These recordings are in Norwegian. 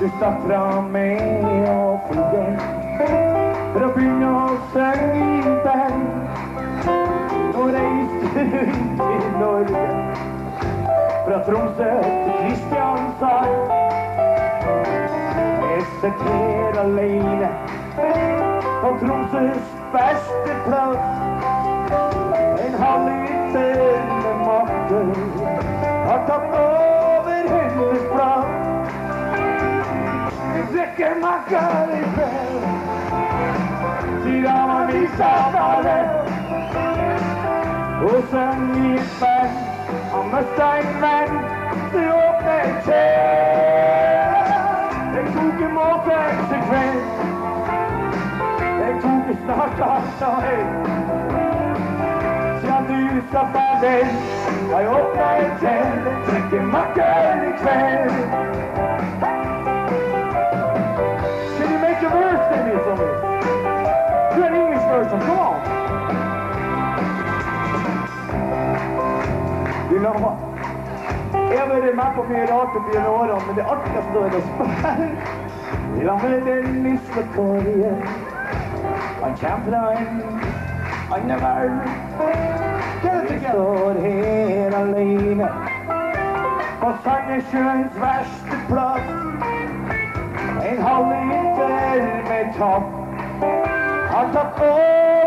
dattera meg og flyr for å begynne å band. Nå reiste rundt til Norge, fra Tromsø til Kristiansand. Jeg sitter her alene på Tromsøs beste plass. En halvliter med matte har tatt over Jeg drikker makker i kveld, sier dama mi sa farvel. Og sen i et band, han mista en venn, det åpner en kjell. Jeg tok en måltøys i kveld, jeg tok en snart avstand. Siden du sa farvel, jeg åpner en telt, drikker makker i kveld. You la meg. Jeg har vært med på mye rart opp gjennom årene, men det artigste er å La meg den korgen. Han kommer fra en annen verden. Jeg står her alene på Sandnessjøens verste plass. En halv liter med topp har tatt over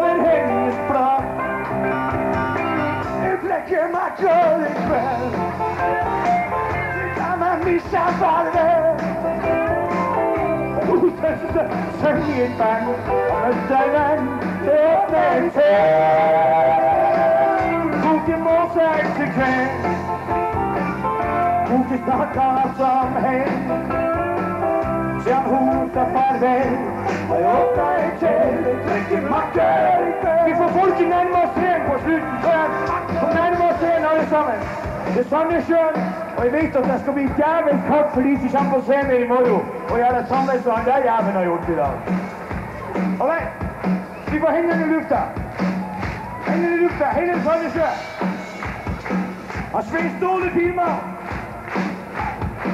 Søng i et band, og møtte en venn, det åpner en til. Tok en målseks til kveld. Tok en snakka som hen. Siden sa farvel, og jeg åpna en til, jeg drikker kveld. Vi får folk nærme oss igjen på slutten, så jeg kom nærme oss igjen alle sammen. Det er Sandnessjøen, og jeg vet at det skal bli jævlig kaldt for de som kommer på scenen i morgen og gjør det samme som han der jævelen har gjort i dag. All right. Vi får hendene i lufta. Hendene i lufta, hele Sandnessjø. Han Svein Ståle Pilma.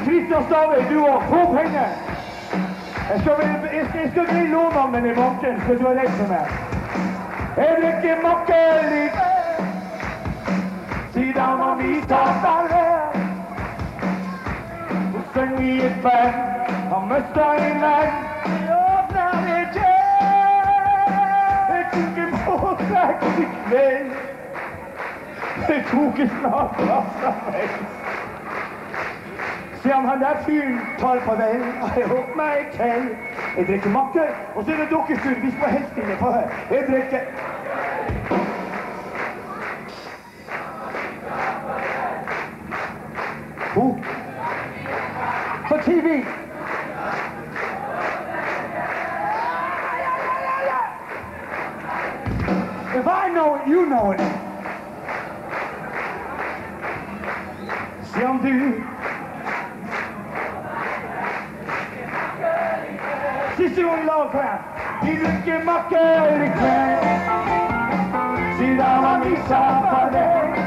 Kristian Stavøy, du òg. Hopp hendene. Jeg skal, jeg jeg skal greie lånene i banken, skal du være redd for meg. Jeg drikker makker i Sier dama mi ta i har mista en venn. Jeg åpner ikke. Jeg tok snart plass meg. om han der fyren tar farvel, jeg håper meg til. Jeg drikker makke, og så er det. Vi skal helst inne på her. Jeg drikker For TV. If I know it, you know it. Siden du Siste gang i lag, kom igjen. Vi drikker makker i kveld. Siden han mista farvel.